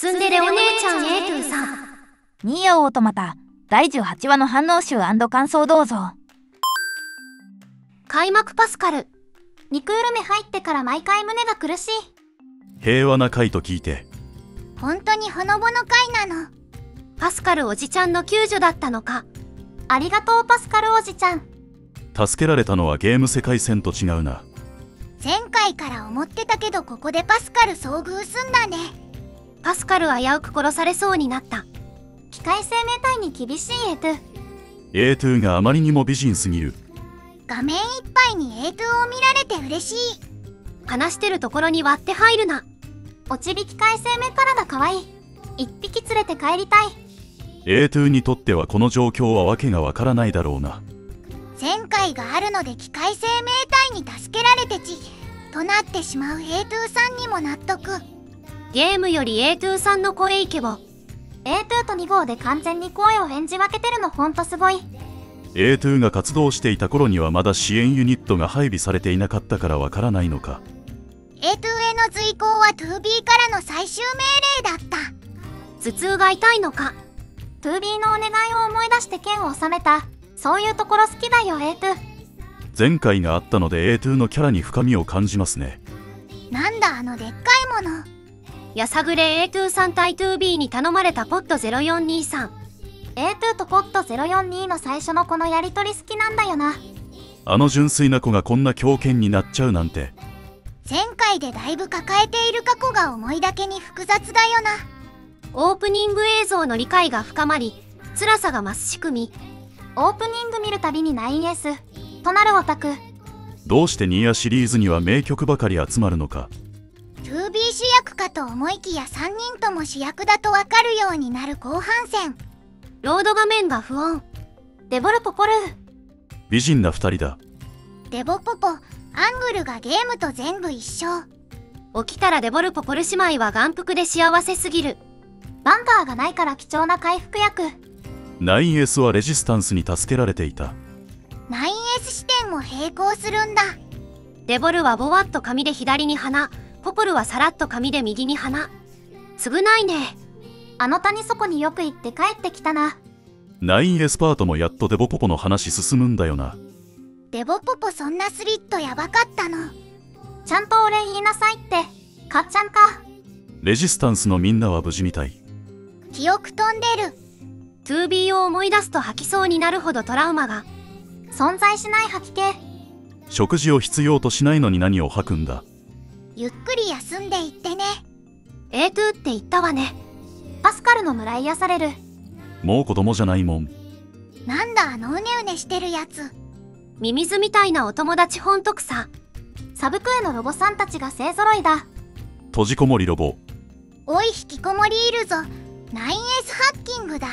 ツンデレお姉ちゃん A トゥーさん。ニーヤオートマタ第18話の反応集感想どうぞ。開幕パスカル。2クール目入ってから毎回胸が苦しい。平和な回と聞いて。本当にほのぼの回なの。パスカルおじちゃんの救助だったのか。ありがとうパスカルおじちゃん。助けられたのはゲーム世界線と違うな。前回から思ってたけどここでパスカル遭遇すんだね。パスカル危うく殺されそうになった。機械生命体に厳しい A2。A2 があまりにも美人すぎる。画面いっぱいに A2 を見られて嬉しい。話してるところに割って入るな。落ち引き海生命体可愛い。一匹連れて帰りたい。A2 にとってはこの状況はわけがわからないだろうな。前回があるので機械生命体に助けられてち、となってしまう A2 さんにも納得。ゲームより A2 さんの声イケボ。A2 と2号で完全に声を演じ分けてるのほんとすごい。A2 が活動していた頃にはまだ支援ユニットが配備されていなかったからわからないのか。A2 への随行は 2B からの最終命令だった。頭痛が痛いのか。2B のお願いを思い出して剣を収めた。そういうところ好きだよ A2 前回があったので A2 のキャラに深みを感じますね。なんだあのでっかいものやさぐれ A2 さん対 2B に頼まれたポット0423 A2 とポット042の最初のこのやりとり好きなんだよな。あの純粋な子がこんな狂犬になっちゃうなんて。前回でだいぶ抱えている過去が思いだけに複雑だよな。オープニング映像の理解が深まり辛さが増す仕組み。オープニング見るたびに 9S となるオタク。どうしてニーアシリーズには名曲ばかり集まるのか 2B 主役かと思いきや3人とも主役だとわかるようになる後半戦ロード画面が不穏。デボルポポル美人な二人だ。デボポポ、アングルがゲームと全部一緒。起きたらデボルポポル姉妹は眼福で幸せすぎる。バンカーがないから貴重な回復薬。9S はレジスタンスに助けられていた。9S 視点も並行するんだ。デボルはボワッと髪で左に鼻、ポポルはさらっと髪で右に鼻。償いね。あの谷底によく行って帰ってきたな。9エスパートもやっとデボポポの話進むんだよな。デボポポそんなスリットやばかったの。ちゃんとお礼言いなさいって、かっちゃんか。レジスタンスのみんなは無事みたい。記憶飛んでる。2B を思い出すと吐きそうになるほどトラウマが。存在しない吐き気。食事を必要としないのに何を吐くんだ。ゆっくり休んでいってね。A2 って言ったわね。パスカルの村癒される。もう子供じゃないもん。なんだあのうねうねしてるやつ。ミミズみたいなお友達ほんとくさ。サブクエのロボさんたちが勢ぞろいだ。閉じこもりロボ。おい引きこもりいるぞ。9S ハッキングだ。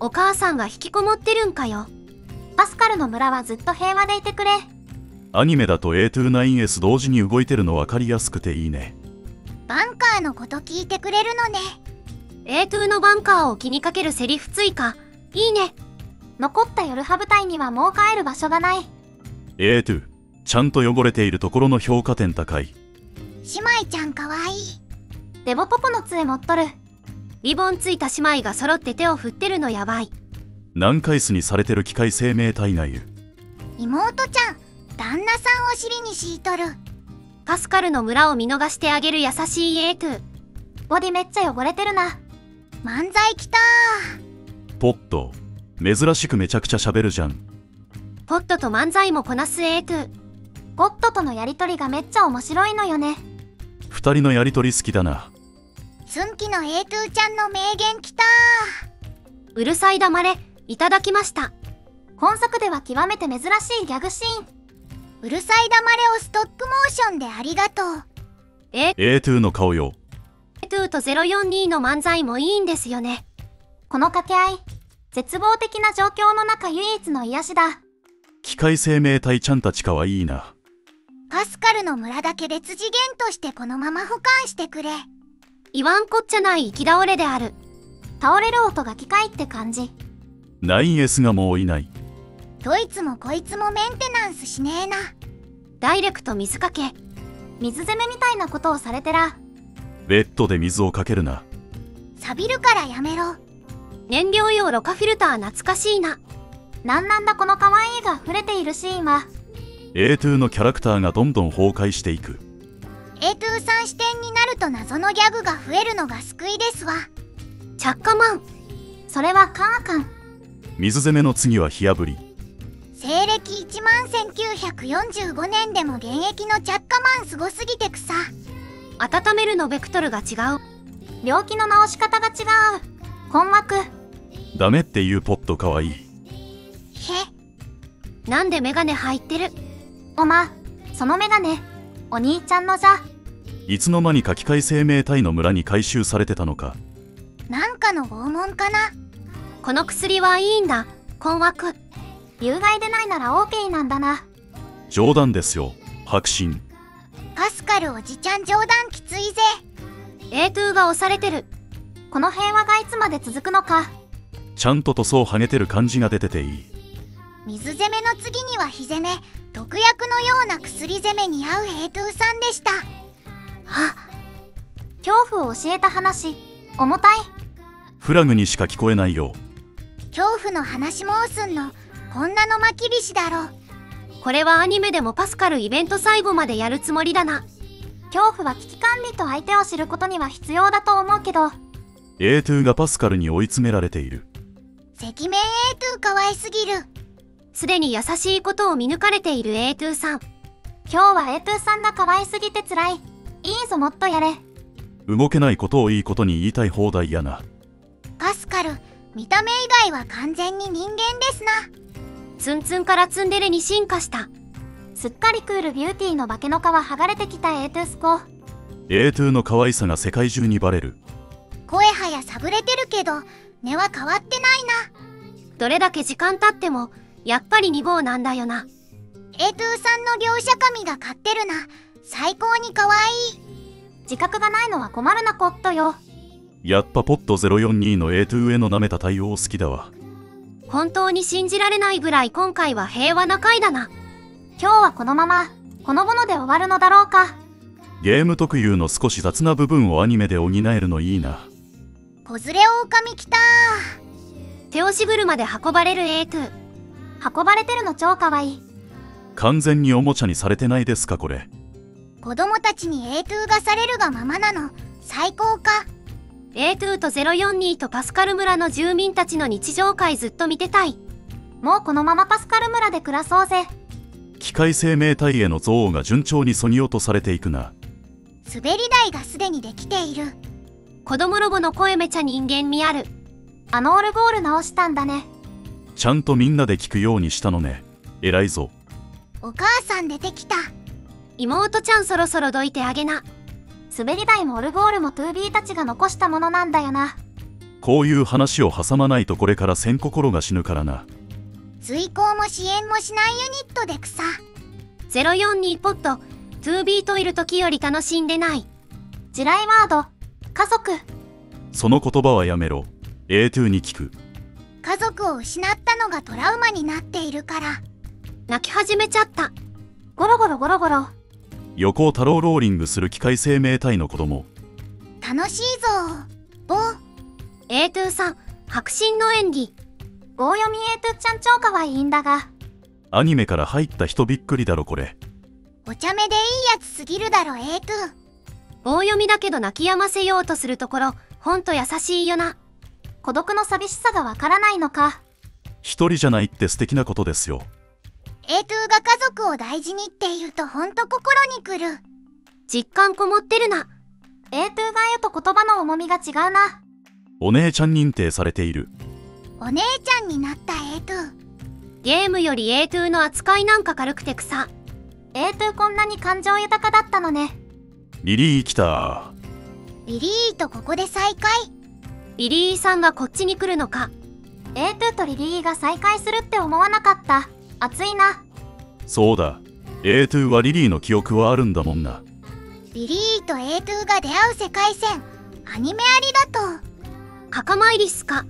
お母さんが引きこもってるんかよ。パスカルの村はずっと平和でいてくれアニメだと A29S 同時に動いてるの分かりやすくていいねバンカーのこと聞いてくれるのね A2 のバンカーを気にかけるセリフ追加。いいね。残った夜ハ部隊にはもう帰る場所がない。A2、ちゃんと汚れているところの評価点高い。姉妹ちゃんかわいい。デボポポの杖持っとる。リボンついた姉妹が揃って手を振ってるのやばい。何回数にされてる機械生命体がいる。妹ちゃん、旦那さんを尻に敷いとる。パスカルの村を見逃してあげる優しい A2。ボディめっちゃ汚れてるな。漫才来たポット。珍しくめちゃくちゃ喋るじゃん。ポットと漫才もこなす A2 ポットとのやりとりがめっちゃ面白いのよね。二人のやりとり好きだな。ツンキの A2 ちゃんの名言来たうるさい黙れ。いただきました。本作では極めて珍しいギャグシーンうるさい黙れをストップモーションでありがとう A2 の顔よ2と042の漫才もいいんですよね。この掛け合い、絶望的な状況の中唯一の癒しだ。機械生命体ちゃんたちかはいいな。パスカルの村だけ別次元としてこのまま保管してくれ。言わんこっちゃない行き倒れである。倒れる音が機械って感じ。9S がもういない。どいつもこいつもメンテナンスしねえな。ダイレクト水かけ。水攻めみたいなことをされてら。ベッドで水をかけるな。錆びるからやめろ。燃料用ろ過フィルター懐かしいな。なんなんだこの可愛いが溢れているシーンは。A2 のキャラクターがどんどん崩壊していく。A2 さん視点になると謎のギャグが増えるのが救いですわ。着火マン。それはカンカン。水攻めの次は火炙り。西暦1万1945年でも現役のチャッカマンすごすぎて草温めるのベクトルが違う。病気の治し方が違う。困惑。ダメっていうポットかわいい。へ。なんでメガネ入ってる？おまそのメガネ。お兄ちゃんのじゃいつの間にか機械生命体の村に回収されてたのか。なんかの拷問かな。この薬はいいんだ。困惑有害でないなら OK なんだな。冗談ですよ白真パスカルおじちゃん冗談きついぜ。A2 が押されてる。この平和がいつまで続くのか。ちゃんと塗装剥げてる感じが出てていい。水攻めの次には火攻め。毒薬のような薬攻めに合う A2 さんでした。は恐怖を教えた話。重たい。フラグにしか聞こえないよ恐怖の話もうすんのこんなのまきびしだろ。これはアニメでもパスカルイベント最後までやるつもりだな。恐怖は危機管理と相手を知ることには必要だと思うけど。A2 がパスカルに追い詰められている。赤面 A2 かわいすぎる。すでに優しいことを見抜かれている A2 さん。今日は A2 さんが可愛すぎて辛い。いいぞもっとやれ。動けないことをいいことに言いたい放題やな。パスカル見た目以外は完全に人間ですなツンツンからツンデレに進化した。すっかりクールビューティーの化けの皮剥がれてきた A2 スコ A2 の可愛さが世界中にバレる。声はやさぶれてるけど根は変わってないな。どれだけ時間経ってもやっぱり2号なんだよな。A2 さんの描写神が買ってるな。最高に可愛い。自覚がないのは困るなコットよ。やっぱポット042の A2 への舐めた対応好きだわ本当に信じられないぐらい今回は平和な回だな。今日はこのままほのぼので終わるのだろうか。ゲーム特有の少し雑な部分をアニメで補えるのいいな。子連れ狼来た手押し車で運ばれる A2 運ばれてるの超可愛い。完全におもちゃにされてないですかこれ。子供たちに A2 がされるがままなの。最高か A2 と042とパスカル村の住民たちの日常会ずっと見てたい。もうこのままパスカル村で暮らそうぜ。機械生命体への憎悪が順調にそぎ落とされていくな。滑り台がすでにできている。子供ロボの声めちゃ人間味ある。あのオルゴール直したんだね。ちゃんとみんなで聞くようにしたのね。偉いぞ。お母さん出てきた。妹ちゃんそろそろどいてあげな滑り台もオルゴールも 2B たちが残したものなんだよな。こういう話を挟まないとこれから千心が死ぬからな。随行も支援もしないユニットで草。042ポット 2B といる時より楽しんでない。地雷ワード家族。その言葉はやめろ。A2 に聞く。家族を失ったのがトラウマになっているから。泣き始めちゃった。ゴロゴロゴロゴロ横を太郎ローリングする機械生命体の子供。楽しいぞボ A2 さん白真の演技。棒読み A2 ちゃん超可愛いんだが。アニメから入った人びっくりだろこれ。お茶目でいいやつすぎるだろ A2 棒読みだけど泣き止ませようとするところほんと優しいよな。孤独の寂しさがわからないのか。一人じゃないって素敵なことですよ A2 が家族を大事にって言うとほんと心にくる。実感こもってるな。A2 が言うと言葉の重みが違うな。お姉ちゃん認定されている。お姉ちゃんになった A2 ゲームより A2 の扱いなんか軽くて草。A2 こんなに感情豊かだったのね。リリー来た。リリーとここで再会。リリーさんがこっちに来るのか。A2 とリリーが再会するって思わなかった熱いな。そうだ。A2 はリリーの記憶はあるんだもんな。リリーと A2 が出会う世界線アニメありだと。墓参りっすか？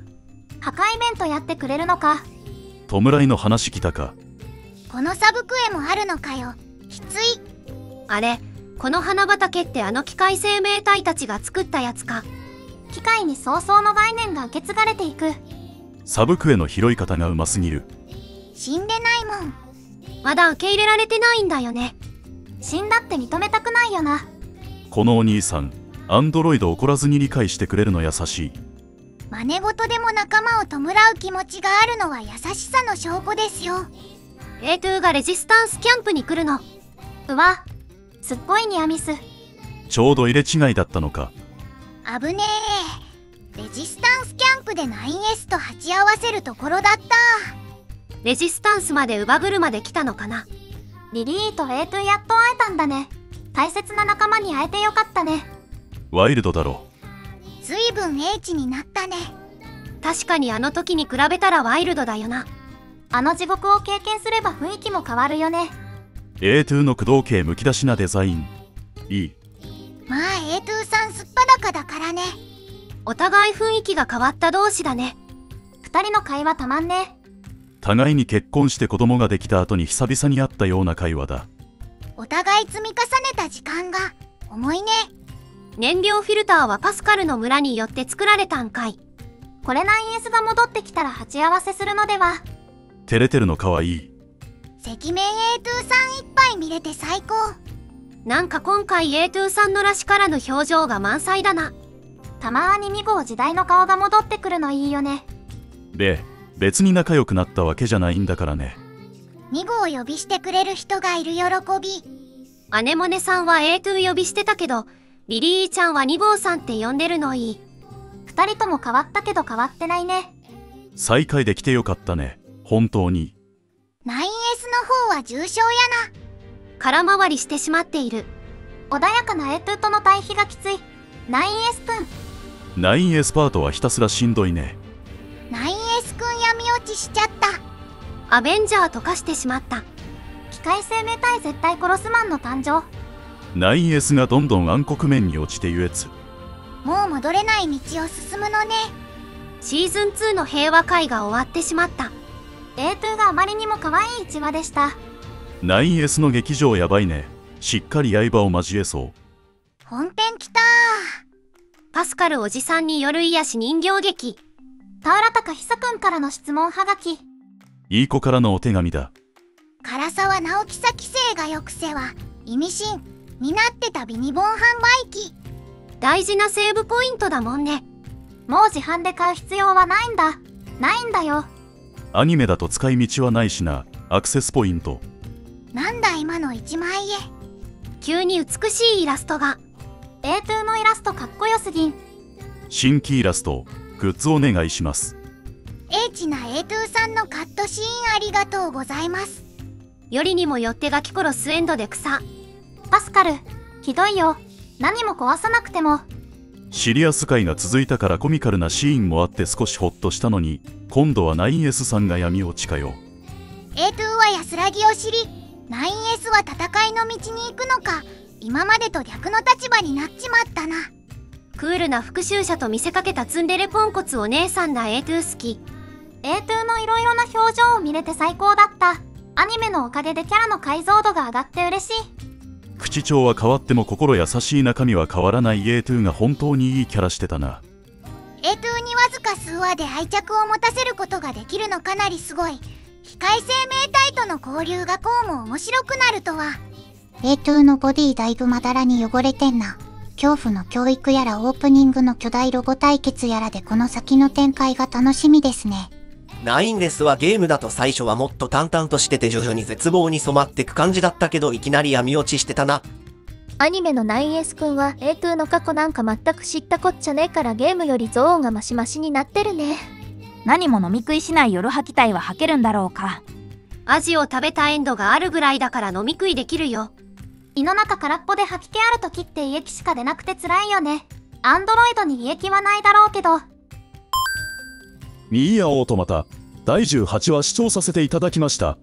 破壊イベントやってくれるのか。弔いの話来たか。このサブクエもあるのかよ。きつい。あれこの花畑ってあの機械生命体たちが作ったやつか。機械に早々の概念が受け継がれていく。サブクエの拾い方がうますぎる死んでないもん。まだ受け入れられてないんだよね。死んだって認めたくないよな。このお兄さんアンドロイド怒らずに理解してくれるの優しい。真似事でも仲間を弔う気持ちがあるのは優しさの証拠ですよ。A2 がレジスタンスキャンプに来るの。うわ。すっごいニアミス。ちょうど入れ違いだったのか。危ねえ。レジスタンスキャンプで 9S と鉢合わせるところだったレジスタンスまで乳母車で来たのかな。リリーと A2 やっと会えたんだね。大切な仲間に会えてよかったね。ワイルドだろずいぶん英知になったね。確かにあの時に比べたらワイルドだよな。あの地獄を経験すれば雰囲気も変わるよね。A2 の駆動系むき出しなデザイン。いい。まあ A2 さんすっぱだかだからね。お互い雰囲気が変わった同士だね。二人の会話たまんね互いに結婚して子供ができた後に久々に会ったような会話だ。お互い積み重ねた時間が重いね。燃料フィルターはパスカルの村によって作られたんかい。これ 9S が戻ってきたら鉢合わせするのでは。照れてるのかわい。い赤面 A2 さんいっぱい見れて最高。なんか今回 A2 さんのらしからぬ表情が満載だな。たまーに2号時代の顔が戻ってくるのいいよね。で別に仲良くなったわけじゃないんだからね。2号呼びしてくれる人がいる喜び。アネモネさんは A2 呼びしてたけどリリーちゃんは2号さんって呼んでるのいい。二人とも変わったけど変わってないね。再会できてよかったね。本当に。9S の方は重症やな。空回りしてしまっている。穏やかな A2 との対比がきつい。9S くん 9S パートはひたすらしんどいね。9S くん闇落ちしちゃった。アベンジャー溶かしてしまった。機械生命体絶対殺すマンの誕生。9S がどんどん暗黒面に落ちてゆえつ。もう戻れない道を進むのね。シーズン2の平和会が終わってしまった。A2 があまりにも可愛い1話でした。9S の劇場やばいね。しっかり刃を交えそう。本編来たパスカルおじさんによる癒し人形劇田浦隆久くんからの質問はがき。いい子からのお手紙だ。唐沢直樹咲生が抑制は意味深。になってたビニボン販売機。大事なセーブポイントだもんね。もう自販で買う必要はないんだ。ないんだよ。アニメだと使い道はないしな。アクセスポイント。なんだ今の一枚絵。急に美しいイラストが。A2 のイラストかっこよすぎん。新規イラストグッズお願いします。エッチな A2 さんのカットシーンありがとうございます。よりにもよってガキコロスエンドで草。パスカルひどいよ。何も壊さなくても。シリアス回が続いたからコミカルなシーンもあって少しホッとしたのに今度は 9S さんが闇落ちかよ。A2 は安らぎを知り 9S は戦いの道に行くのか今までと逆の立場になっちまったなクールな復讐者と見せかけたツンデレポンコツお姉さんな A2 好き A2 のいろいろな表情を見れて最高だった。アニメのおかげでキャラの解像度が上がって嬉しい。口調は変わっても心優しい中身は変わらない。A2 が本当にいいキャラしてたな。A2 にわずか数話で愛着を持たせることができるのかなりすごい。機械生命体との交流がこうも面白くなるとは。A2 のボディだいぶまだらに汚れてんな。恐怖の教育やらオープニングの巨大ロボ対決やらでこの先の展開が楽しみですね。9S はゲームだと最初はもっと淡々としてて徐々に絶望に染まってく感じだったけどいきなり闇落ちしてたな。アニメの 9S くんは A2 の過去なんか全く知ったこっちゃねえからゲームよりゾーンがマシマシになってるね。何も飲み食いしない夜吐きたいは吐けるんだろうかアジを食べたエンドがあるぐらいだから飲み食いできるよ胃の中空っぽで吐き気ある時って胃液しか出なくて辛いよね。アンドロイドに胃液はないだろうけど。ミーヤオートマタ第18話視聴させていただきました。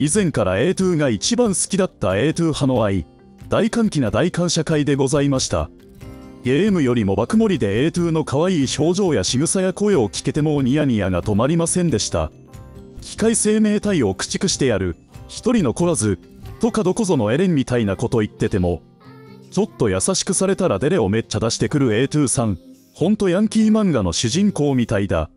以前から A2 が一番好きだった A2 派の愛。大歓喜な大感謝会でございました。ゲームよりも爆盛りで A2 の可愛い表情や仕草や声を聞けてもうニヤニヤが止まりませんでした。機械生命体を駆逐してやる。一人残らずとかどこぞのエレンみたいなこと言っててもちょっと優しくされたらデレをめっちゃ出してくる A2 さんほんとヤンキー漫画の主人公みたいだ。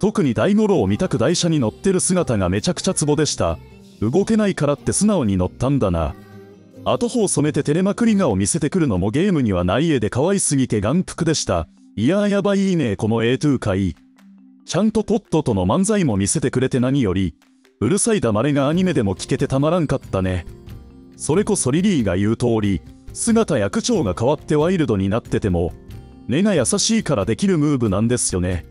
特に大五郎を見たく台車に乗ってる姿がめちゃくちゃツボでした。動けないからって素直に乗ったんだな。後方染めて照れまくり画を見せてくるのもゲームにはない絵で可愛すぎて眼福でした。いやーやばいねこの A2 回。ちゃんとポットとの漫才も見せてくれて何より、うるさい黙れがアニメでも聞けてたまらんかったね。それこそリリーが言う通り、姿や口調が変わってワイルドになってても、根が優しいからできるムーブなんですよね。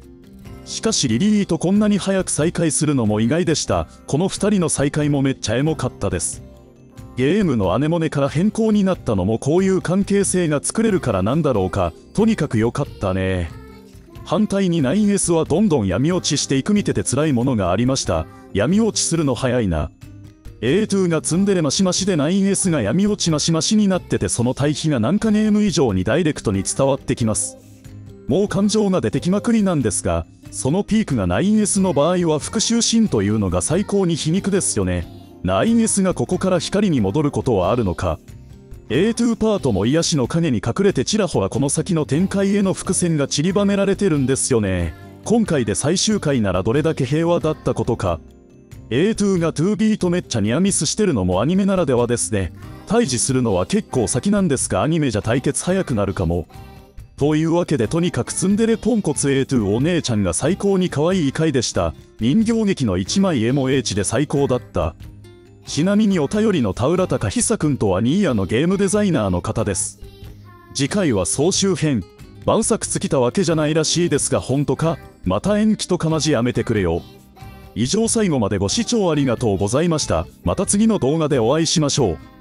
しかしリリーとこんなに早く再会するのも意外でした。この2人の再会もめっちゃエモかったです。ゲームのアネモネから変更になったのもこういう関係性が作れるからなんだろうか。とにかく良かったね。反対に 9S はどんどん闇落ちしていく見てて辛いものがありました。闇落ちするの早いな。A2 がツンデレマシマシで 9S が闇落ちマシマシになっててその対比が何かゲーム以上にダイレクトに伝わってきます。もう感情が出てきまくりなんですが、そのピークが 9S の場合は復讐心というのが最高に皮肉ですよね。9S がここから光に戻ることはあるのか。A2 パートも癒しの影に隠れてちらほらこの先の展開への伏線が散りばめられてるんですよね。今回で最終回ならどれだけ平和だったことか。A2 が 2B とめっちゃニアミスしてるのもアニメならではですね。対峙するのは結構先なんですがアニメじゃ対決早くなるかも。というわけでとにかくツンデレポンコツ A2 お姉ちゃんが最高に可愛い回でした。人形劇の一枚絵も H で最高だった。ちなみにお便りの田浦隆久くんとはニーヤのゲームデザイナーの方です。次回は総集編。晩作尽きたわけじゃないらしいですが本当か？また延期とかまじやめてくれよ。以上最後までご視聴ありがとうございました。また次の動画でお会いしましょう。